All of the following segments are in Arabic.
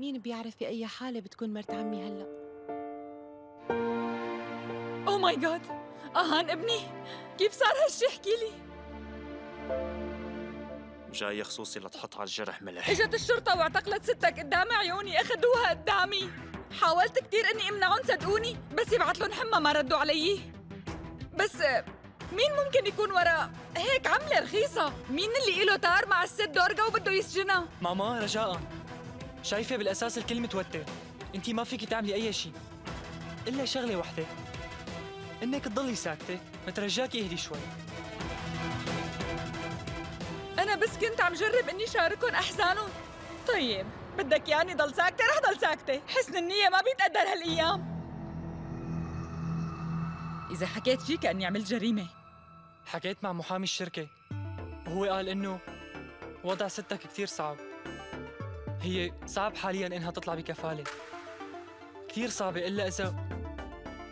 مين بيعرف بأي حالة بتكون مرت عمي هلأ؟ أوه ماي جاد أهان ابني! كيف صار هالشي؟ احكي لي! جاي خصوصي لتحط على الجرح ملح. إجت الشرطة واعتقلت ستك قدام عيوني أخذوها قدامي. حاولت كثير إني أمنعهم صدقوني بس يبعت لهم حمى ما ردوا علي. بس مين ممكن يكون ورا؟ هيك عملة رخيصة. مين اللي إله تار مع الست دورجا وبده يسجنها؟ ماما رجاء. شايفة بالأساس الكل متوتر انت ما فيك تعملي أي شيء إلا شغلة وحدة. إنك تضلي ساكتة. بترجاكي اهدي شوي. أنا بس كنت عم جرب إني شاركهم أحزانهم. طيب بدك يعني ضل ساكتة؟ رح ضل ساكتة. حسن النية ما بيتقدر هالأيام. إذا حكيت شي كأني عملت جريمة. حكيت مع محامي الشركة. وهو قال إنه وضع ستك كثير صعب. هي صعب حاليا إنها تطلع بكفالة. كثير صعبة إلا إذا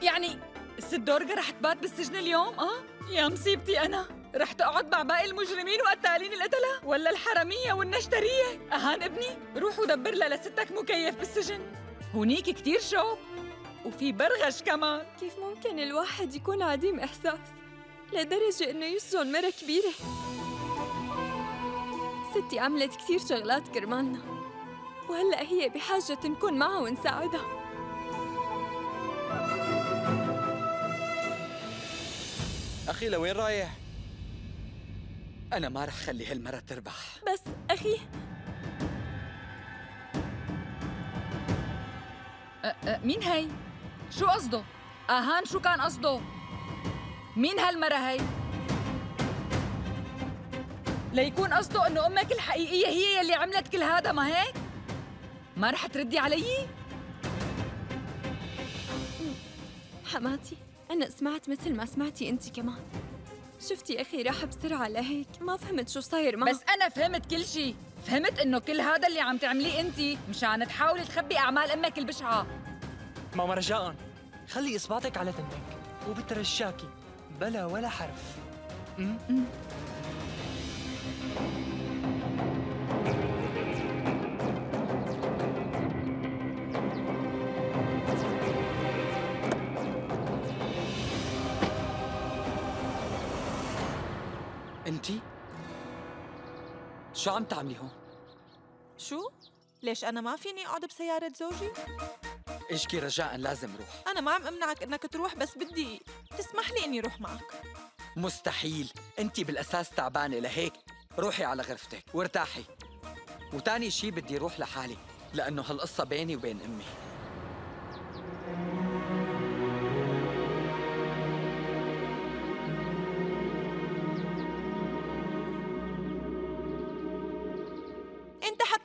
يعني الست دورجا رح تبات بالسجن اليوم؟ آه يا مصيبتي أنا. رح تقعد مع باقي المجرمين وقتالين القتلة؟ ولا الحرامية والنشترية؟ أهان ابني روح ودبر لها لستك مكيف بالسجن. هونيك كتير شوب وفي برغش كمان. كيف ممكن الواحد يكون عديم إحساس لدرجة إنه يسجن مرة كبيرة؟ ستي عملت كثير شغلات كرمالنا. وهلأ هي بحاجة نكون معها ونساعدها أخي لوين رايح؟ أنا ما رح خلي هالمرة تربح بس أخي أه أه مين هي؟ شو قصده؟ أهان شو كان قصده؟ مين هالمرة هي؟ ليكون قصده إنه أمك الحقيقية هي يلي عملت كل هذا ما هيك؟ ما رح تردي علي؟ حماتي أنا سمعت مثل ما سمعتي أنت كمان شفتي أخي راح بسرعة لهيك ما فهمت شو صاير معه بس أنا فهمت كل شيء فهمت إنه كل هذا اللي عم تعمليه أنت مشان تحاولي تخبي أعمال أمك البشعة ماما رجاء خلي إصبعتك على تمك وبترجاكي بلا ولا حرف م? م? انتي؟ شو عم تعملي هون؟ شو؟ ليش أنا ما فيني أقعد بسيارة زوجي؟ اشكي رجاء لازم روح أنا ما عم أمنعك إنك تروح بس بدي تسمح لي إني روح معك مستحيل انتي بالأساس تعبانة لهيك روحي على غرفتك وارتاحي وتاني شي بدي روح لحالي لأنه هالقصة بيني وبين أمي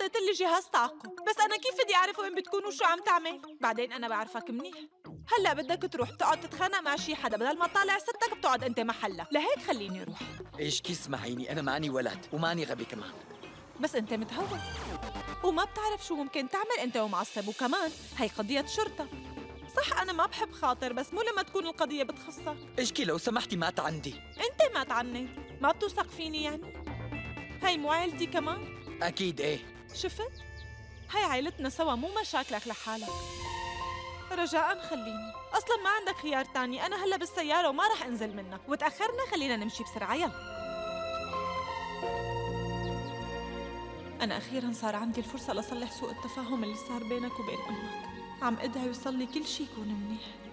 حطيت لي جهاز تعقب بس أنا كيف بدي أعرف وين بتكون وشو عم تعمل؟ بعدين أنا بعرفك منيح. هلأ بدك تروح تقعد تتخانق مع شي حدا بدل ما تطالع ستك بتقعد أنت محلها لهيك خليني أروح. إيش كي اسمعيني أنا ماني ولد وماني غبي كمان. بس أنت متهور. وما بتعرف شو ممكن تعمل أنت ومعصب وكمان. هي قضية شرطة. صح أنا ما بحب خاطر بس مو لما تكون القضية بتخصك. اشكي لو سمحتي مات عندي. أنت ما تعنت ما بتوثق فيني يعني. هي مو عيلتي كمان؟ أكيد إيه. شفت؟ هاي عائلتنا سوا مو مشاكلك لحالك. رجاء خليني. أصلا ما عندك خيار تاني. أنا هلأ بالسيارة وما رح أنزل منها وتأخرنا خلينا نمشي بسرعة. يلا. أنا أخيرا صار عندي الفرصة لصلح سوء التفاهم اللي صار بينك وبين أمك. عم إدعي وصلي كل شي يكون منيح.